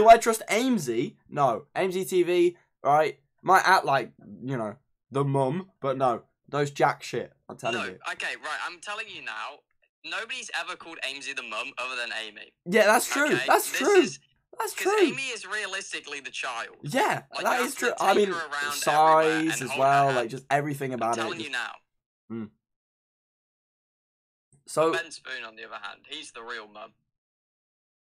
Do I trust Aimsey? No. Aimsey TV, right? Might act like, you know, the mum, but no. Those jack shit, I'm telling No, you. okay, right. I'm telling you now. Nobody's ever called Aimsey the mum other than Amy. Yeah, that's true. okay? That's This true. is- that's Because. Amy is realistically the child. yeah, Like, that is true. I mean, size as well, like just everything I'm about it. telling you now. Mm. So, Ben Spoon, on the other hand, he's the real mum.